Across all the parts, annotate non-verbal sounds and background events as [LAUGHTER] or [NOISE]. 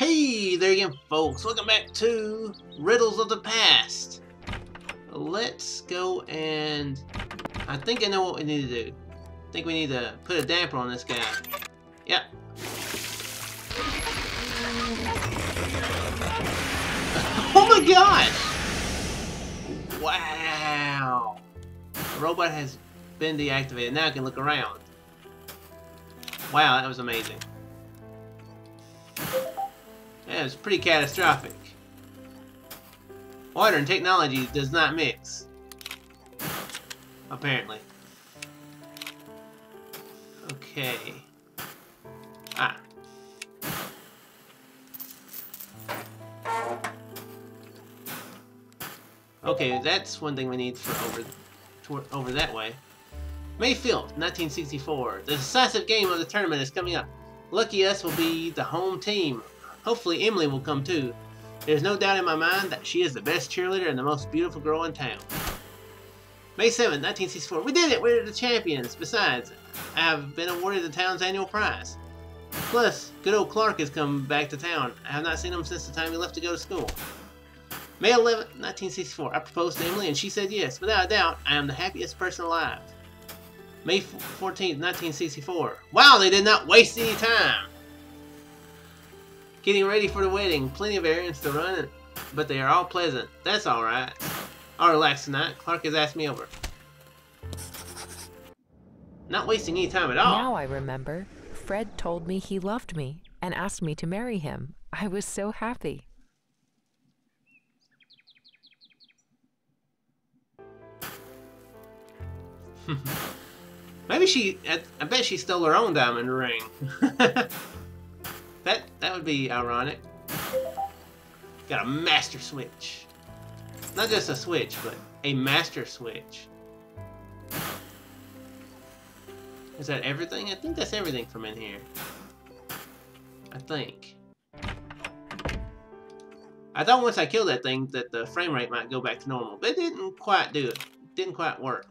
Hey there again, folks. Welcome back to Riddles of the Past. Let's go and... I think I know what we need to do. I think we need to put a damper on this guy. Yep. [LAUGHS] oh my gosh! Wow! The robot has been deactivated. Now I can look around. Wow, that was amazing. Yeah, it's pretty catastrophic. Water and technology does not mix. Apparently. Okay. Ah. Okay, that's one thing we need for over, over that way. Mayfield, 1964. The decisive game of the tournament is coming up. Lucky us will be the home team. Hopefully Emily will come too. There's no doubt in my mind that she is the best cheerleader and the most beautiful girl in town. May 7, 1964. We did it! We're the champions! Besides, I have been awarded the town's annual prize. Plus, good old Clark has come back to town. I have not seen him since the time he left to go to school. May 11, 1964. I proposed to Emily and she said yes. Without a doubt, I am the happiest person alive. May 14, 1964. Wow, they did not waste any time! Getting ready for the wedding. Plenty of errands to run, but they are all pleasant. That's alright. I'll relax tonight. Clark has asked me over. Not wasting any time at all. Now I remember. Fred told me he loved me and asked me to marry him. I was so happy. [LAUGHS] Maybe she, I, I bet she stole her own diamond ring. [LAUGHS] That that would be ironic. Got a master switch. Not just a switch, but a master switch. Is that everything? I think that's everything from in here. I think. I thought once I killed that thing that the frame rate might go back to normal, but it didn't quite do it. Didn't quite work.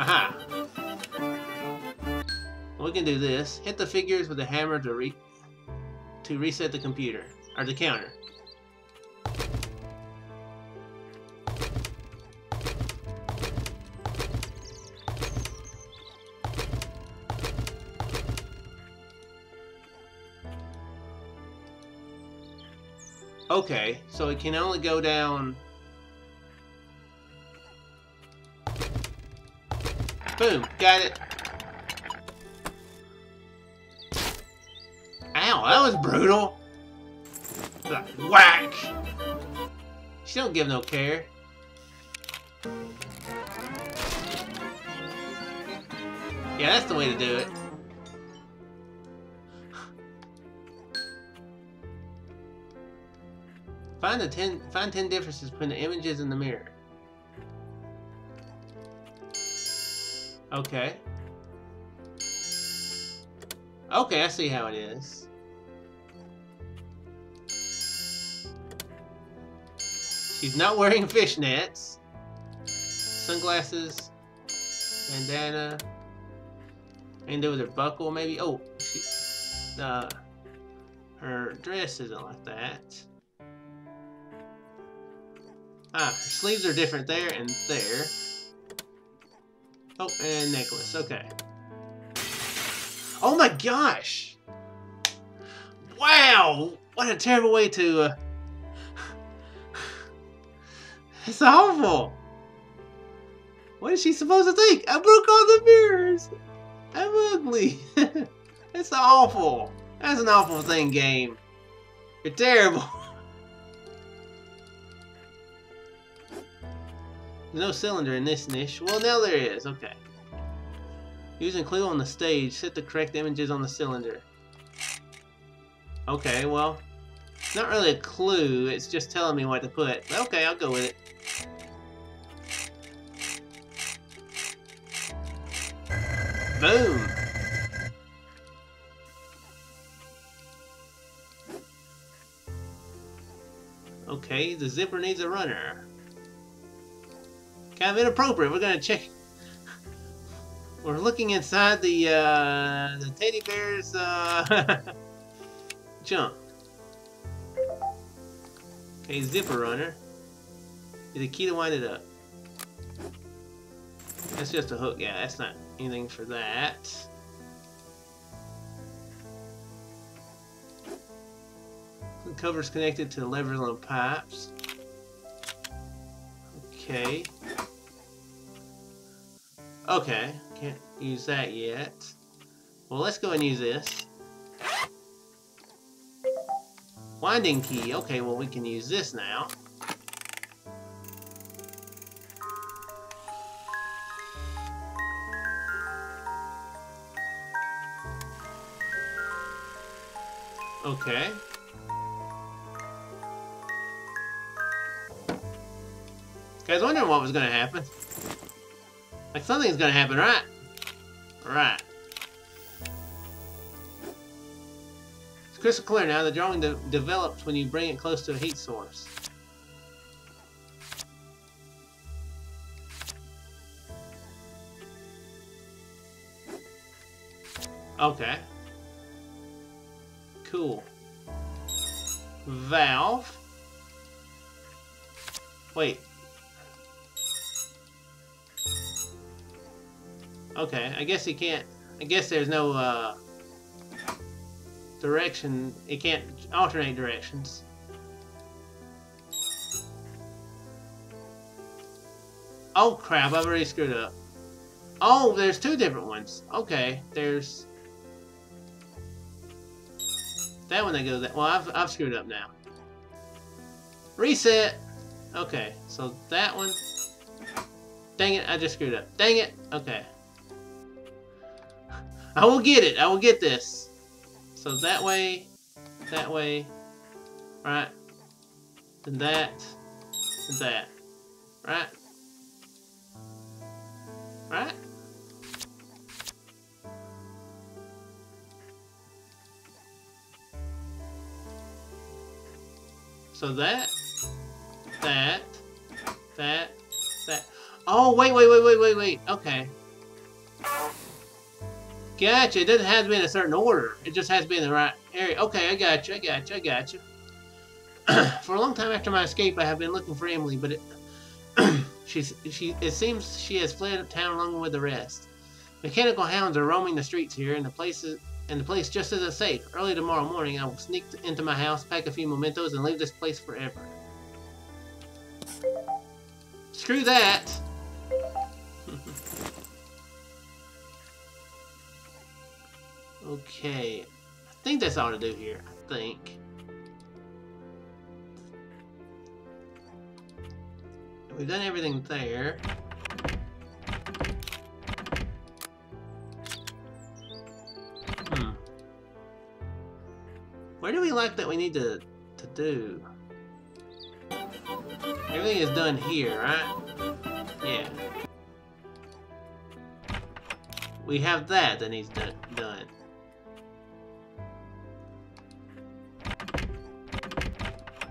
Aha! We can do this. Hit the figures with the hammer to re to reset the computer or the counter. Okay, so it can only go down... Boom, got it. That was brutal. whack! She don't give no care. Yeah, that's the way to do it. Find the ten find ten differences between the images in the mirror. Okay. Okay, I see how it is. She's not wearing fishnets. Sunglasses. Bandana. And there was her buckle, maybe. Oh, she, uh, her dress isn't like that. Ah, her sleeves are different there and there. Oh, and necklace. Okay. Oh my gosh! Wow! What a terrible way to... Uh, it's awful. What is she supposed to think? I broke all the mirrors. I'm ugly. [LAUGHS] it's awful. That's an awful thing, game. You're terrible. There's [LAUGHS] no cylinder in this niche. Well, now there is. Okay. Using clue on the stage, set the correct images on the cylinder. Okay, well, it's not really a clue. It's just telling me what to put. Okay, I'll go with it. Boom! Okay, the zipper needs a runner. Kind of inappropriate. We're gonna check. We're looking inside the uh, the teddy bear's uh, [LAUGHS] junk. Okay, zipper runner. Is the key to wind it up? That's just a hook. Yeah, that's not anything for that. The cover's connected to the levers on the pipes. Okay. Okay, can't use that yet. Well, let's go and use this. Winding key. Okay, well, we can use this now. Okay. Guys, wondering what was going to happen. Like something's going to happen, right? Right. It's crystal clear now. The drawing de develops when you bring it close to a heat source. Okay. Cool. Valve. Wait. Okay, I guess he can't... I guess there's no, uh... Direction... It can't alternate directions. Oh crap, I've already screwed up. Oh, there's two different ones. Okay, there's... That one that goes that. Well, I've, I've screwed up now. Reset! Okay, so that one... Dang it, I just screwed up. Dang it! Okay. I will get it. I will get this. So that way, that way, right? Then that, and that, right? Right? So that, that, that, that. Oh, wait, wait, wait, wait, wait, wait. Okay. Gotcha. It doesn't have to be in a certain order. It just has to be in the right area. Okay, I gotcha. I gotcha. I gotcha. [CLEARS THROAT] for a long time after my escape, I have been looking for Emily, but it, [CLEARS THROAT] she's she. It seems she has fled town along with the rest. Mechanical hounds are roaming the streets here, and the places and the place just isn't safe. Early tomorrow morning, I will sneak into my house, pack a few mementos, and leave this place forever. Screw that! [LAUGHS] okay. I think that's all to do here. I think. We've done everything there. Like that we need to, to do? Everything is done here, right? Yeah. We have that that needs done. done.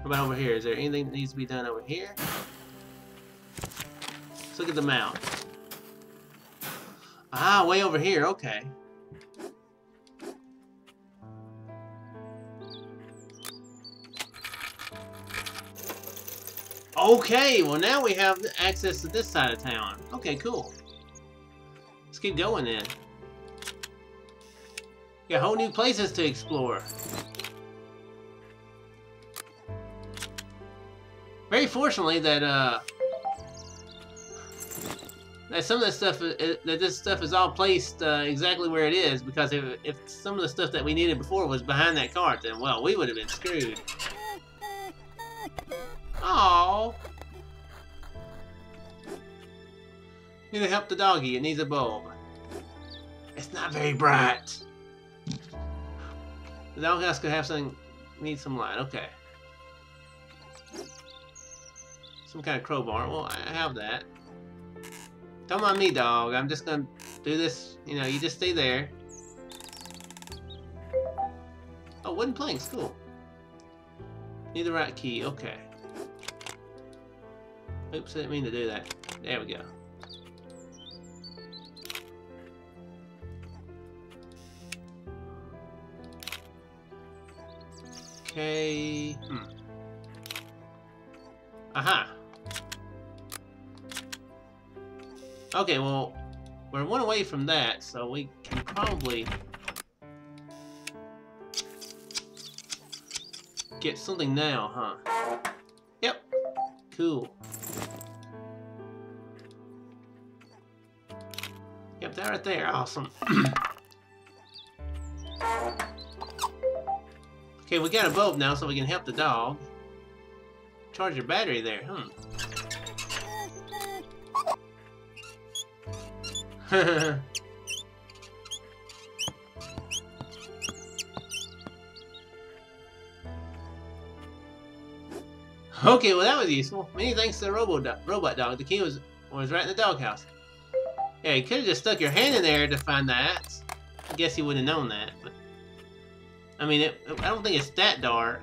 What about over here? Is there anything that needs to be done over here? Let's look at the mount. Ah, way over here. Okay. Okay, well now we have access to this side of town. Okay, cool. Let's keep going then. Got whole new places to explore. Very fortunately that uh that some of this stuff uh, that this stuff is all placed uh, exactly where it is because if, if some of the stuff that we needed before was behind that cart then well we would have been screwed. To help the doggy. It needs a bulb. It's not very bright. The doghouse could have something. Need some light. Okay. Some kind of crowbar. Well, I have that. Don't mind me, dog. I'm just gonna do this. You know, you just stay there. Oh, wooden planks. Cool. Need the right key. Okay. Oops, I didn't mean to do that. There we go. Okay. Hmm. Aha. Okay, well, we're one away from that, so we can probably get something now, huh? Yep. Cool. Yep, that right there. Awesome. [CLEARS THROAT] okay, we got a bulb now, so we can help the dog. Charge your battery there, hmm. [LAUGHS] okay, well that was useful. Many thanks to the robo do robot dog. The key was was right in the doghouse. Yeah, you could have just stuck your hand in there to find that. I guess you wouldn't have known that. I mean, it, I don't think it's that dark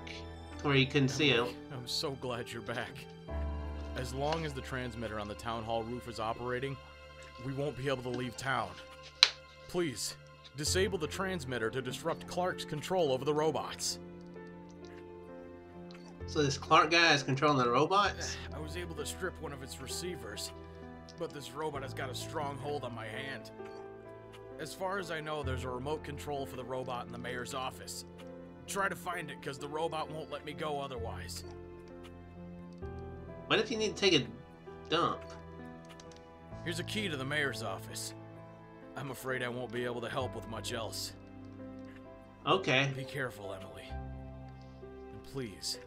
where you couldn't see it. I'm so glad you're back. As long as the transmitter on the town hall roof is operating, we won't be able to leave town. Please, disable the transmitter to disrupt Clark's control over the robots. So this Clark guy is controlling the robots? I was able to strip one of its receivers, but this robot has got a strong hold on my hand. As far as I know, there's a remote control for the robot in the mayor's office. Try to find it, because the robot won't let me go otherwise. What if you need to take a dump? Here's a key to the mayor's office. I'm afraid I won't be able to help with much else. Okay. Be careful, Emily. And please,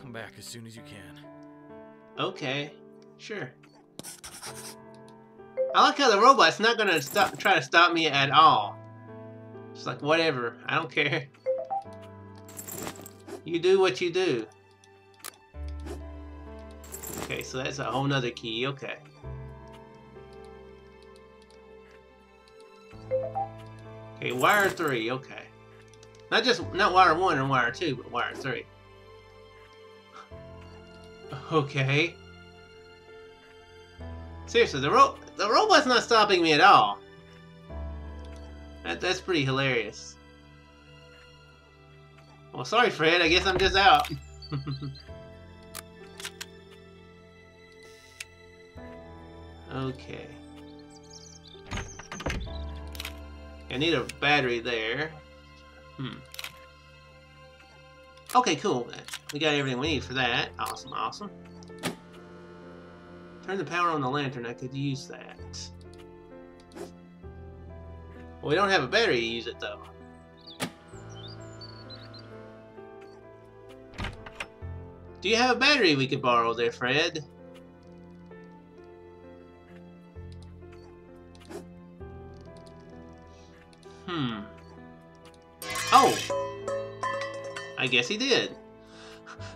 come back as soon as you can. Okay. Sure. I like how the robot's not gonna stop try to stop me at all. It's like whatever, I don't care. You do what you do. Okay, so that's a whole nother key, okay. Okay, wire three, okay. Not just not wire one and wire two, but wire three. [LAUGHS] Okay. Seriously, the ro the robot's not stopping me at all. That that's pretty hilarious. Well, sorry, Fred. I guess I'm just out. [LAUGHS] okay. I need a battery there. Hmm. Okay, cool. We got everything we need for that. Awesome, awesome. Turn the power on the lantern. I could use that. Well, we don't have a battery to use it, though. Do you have a battery we could borrow there, Fred? Hmm. Oh! I guess he did.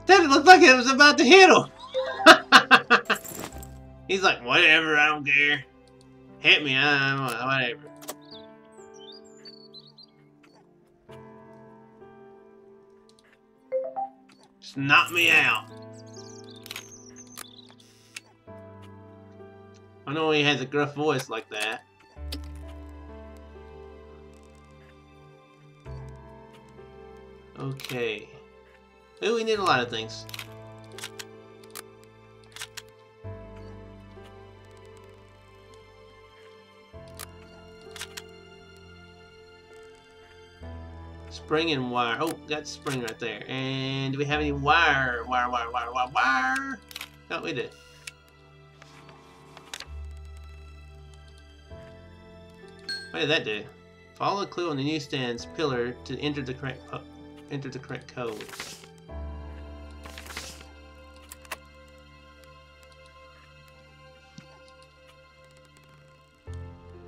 That looked like it was about to hit him! He's like, whatever, I don't care. Hit me, I, don't know, whatever. Just knock me out. I know he has a gruff voice like that. Okay. Ooh, we need a lot of things. Spring and wire. Oh, got spring right there. And do we have any wire? Wire, wire, wire, wire, wire. No, we did. What did that do? Follow the clue on the newsstand's pillar to enter the correct enter the correct code.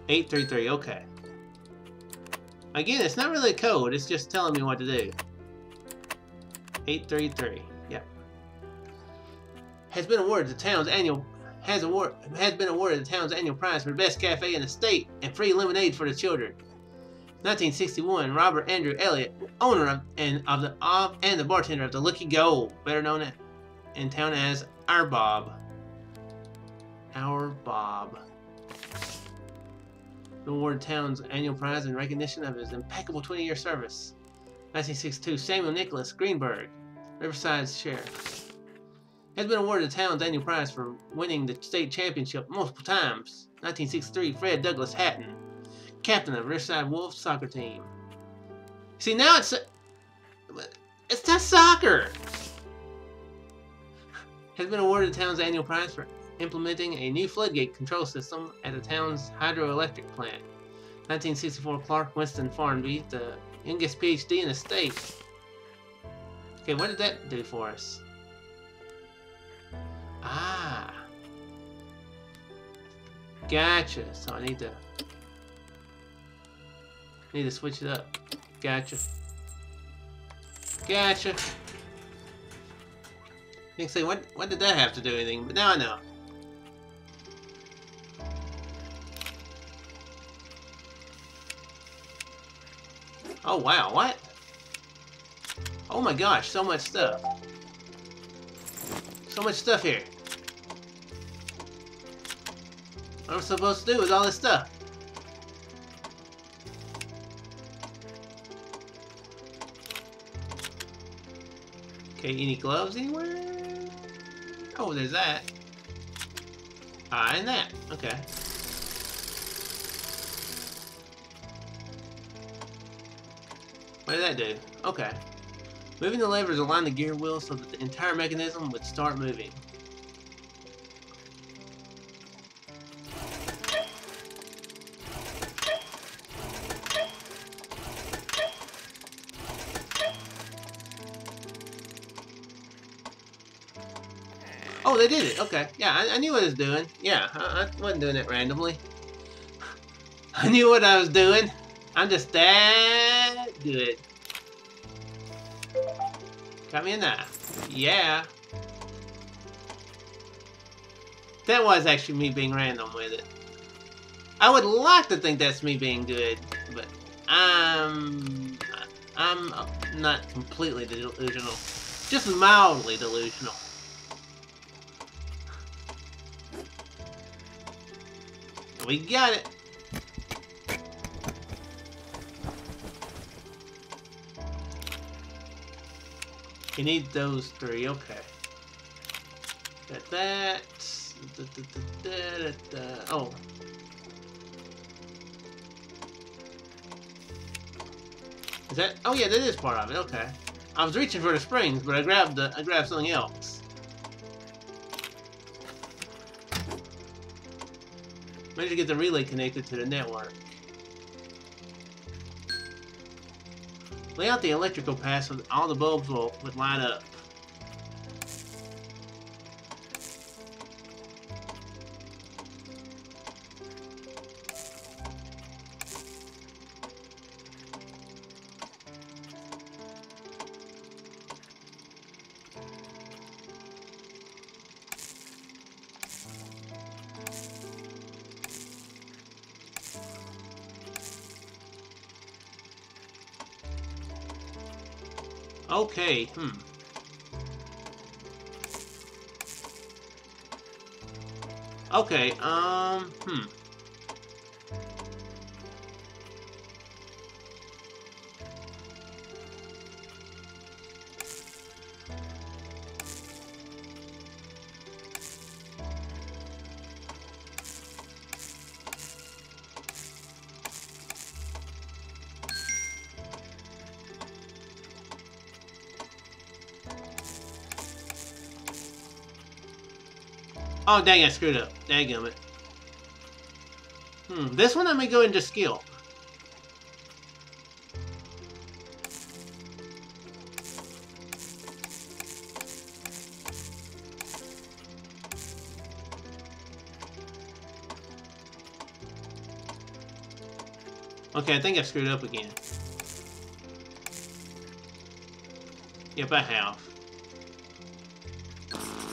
Eight three three. Okay. Again, it's not really a code. It's just telling me what to do. Eight three three. Yep. Has been awarded the town's annual has award has been awarded the town's annual prize for the best cafe in the state and free lemonade for the children. 1961, Robert Andrew Elliott, owner of and of the of and the bartender of the Lucky Gold, better known in town as Our Bob. Our Bob. Awarded town's annual prize in recognition of his impeccable 20-year service. 1962, Samuel Nicholas Greenberg, Riverside Sheriff. Has been awarded the town's annual prize for winning the state championship multiple times. 1963, Fred Douglas Hatton, captain of Riverside Wolves soccer team. See, now it's... It's not soccer! Has been awarded the town's annual prize for implementing a new floodgate control system at the town's hydroelectric plant. 1964, Clark Winston Farnby, the youngest PhD in the state. Okay, what did that do for us? Ah. Gotcha. So I need to need to switch it up. Gotcha. Gotcha. You can say, what, what did that have to do anything? But now I know. Oh wow, what? Oh my gosh, so much stuff. So much stuff here. What am I supposed to do with all this stuff? Okay, any gloves anywhere? Oh, there's that. Ah, and that. Okay. That do? Okay. Moving the levers aligned the gear wheel so that the entire mechanism would start moving. Oh, they did it. Okay. Yeah, I, I knew what I was doing. Yeah, I, I wasn't doing it randomly. [LAUGHS] I knew what I was doing. I'm just that good. Got me a knife. Yeah. That was actually me being random with it. I would like to think that's me being good, but I'm... I'm not completely delusional. Just mildly delusional. We got it. You need those three, okay. Got that. Da, da, da, oh. Is that? Oh yeah, that is part of it. Okay. I was reaching for the springs, but I grabbed the I grabbed something else. Managed to get the relay connected to the network. Lay out the electrical path so all the bulbs will would line up. Okay, hmm. Okay, um, hmm. Oh, dang, I screwed up. Dang it. Hmm, this one I'm gonna go into skill. Okay, I think I screwed up again. Yep, I have.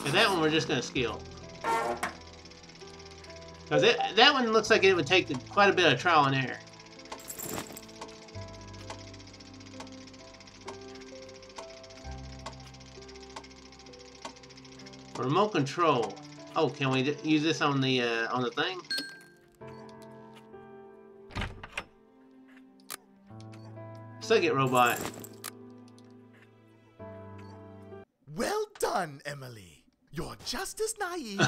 And that one we're just gonna skill. Because that one looks like it would take quite a bit of trial and error. Remote control. Oh, can we use this on the uh, on the thing? Second robot. Well done, Emily. You're just as naive as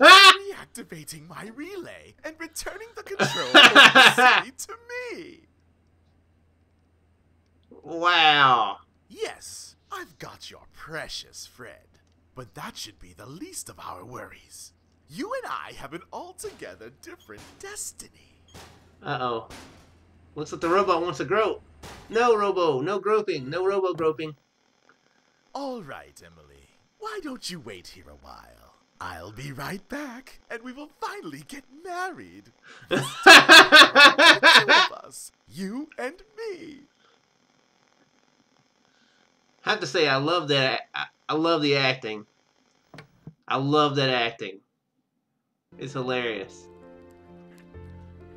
reactivating my relay and returning the control the to me. wow. Yes, I've got your precious Fred. But that should be the least of our worries. You and I have an altogether different destiny. Uh-oh. Looks like the robot wants to grope. No, Robo. No groping. No Robo groping. All right, Emily. Why don't you wait here a while? I'll be right back, and we will finally get married. Two of us, you and me. I have to say, I love that. I, I love the acting. I love that acting. It's hilarious.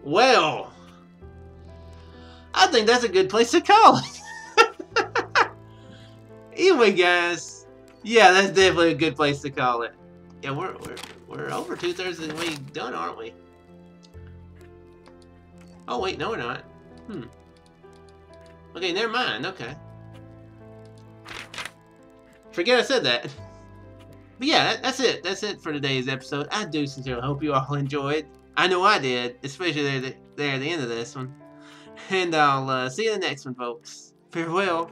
Well, I think that's a good place to call it. [LAUGHS] anyway, guys, yeah, that's definitely a good place to call it. Yeah, we're we're we're over two thirds of the way done, aren't we? Oh wait, no, we're not. Hmm. Okay, never mind. Okay. Forget I said that. But yeah, that, that's it. That's it for today's episode. I do sincerely hope you all enjoyed. I know I did, especially there, there at the end of this one. And I'll uh, see you in the next one, folks. Farewell.